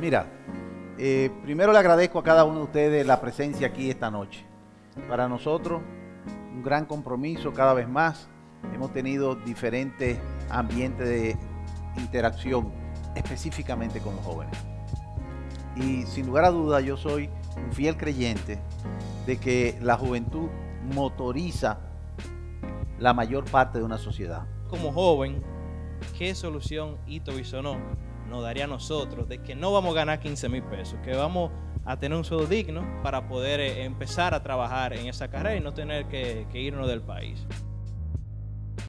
Mira, eh, primero le agradezco a cada uno de ustedes la presencia aquí esta noche. Para nosotros, un gran compromiso cada vez más. Hemos tenido diferentes ambientes de interacción, específicamente con los jóvenes. Y sin lugar a dudas, yo soy un fiel creyente de que la juventud motoriza la mayor parte de una sociedad. Como joven, ¿qué solución Ito Bisonó nos daría a nosotros de que no vamos a ganar 15 mil pesos, que vamos a tener un sueldo digno para poder eh, empezar a trabajar en esa carrera y no tener que, que irnos del país?